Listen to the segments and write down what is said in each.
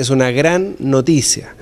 es una gran noticia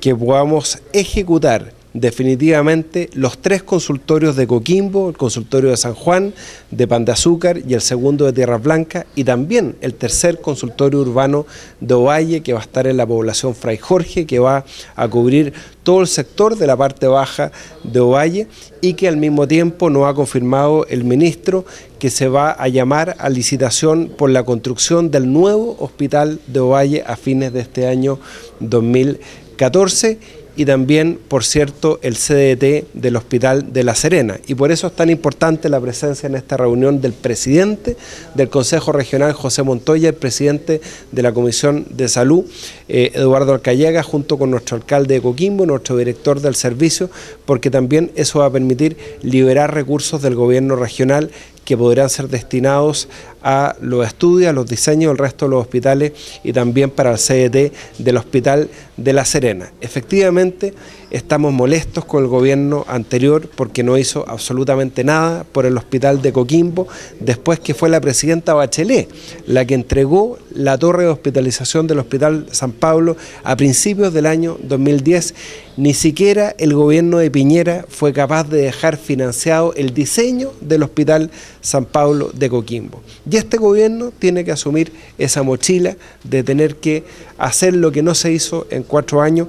que podamos ejecutar definitivamente los tres consultorios de Coquimbo, el consultorio de San Juan, de Pan de Azúcar y el segundo de Tierra Blanca y también el tercer consultorio urbano de Ovalle que va a estar en la población Fray Jorge, que va a cubrir todo el sector de la parte baja de Ovalle y que al mismo tiempo nos ha confirmado el ministro que se va a llamar a licitación por la construcción del nuevo hospital de Ovalle a fines de este año 2014 y también, por cierto, el CDT del Hospital de La Serena. Y por eso es tan importante la presencia en esta reunión del presidente del Consejo Regional, José Montoya, el presidente de la Comisión de Salud, eh, Eduardo Alcayaga, junto con nuestro alcalde de Coquimbo, nuestro director del servicio, porque también eso va a permitir liberar recursos del gobierno regional que podrán ser destinados a los estudios, a los diseños del resto de los hospitales y también para el CDT del Hospital de La Serena. Efectivamente, estamos molestos con el gobierno anterior porque no hizo absolutamente nada por el hospital de Coquimbo, después que fue la presidenta Bachelet la que entregó la torre de hospitalización del Hospital San Pablo a principios del año 2010. Ni siquiera el gobierno de Piñera fue capaz de dejar financiado el diseño del Hospital San Pablo de Coquimbo. Y este gobierno tiene que asumir esa mochila de tener que hacer lo que no se hizo en cuatro años.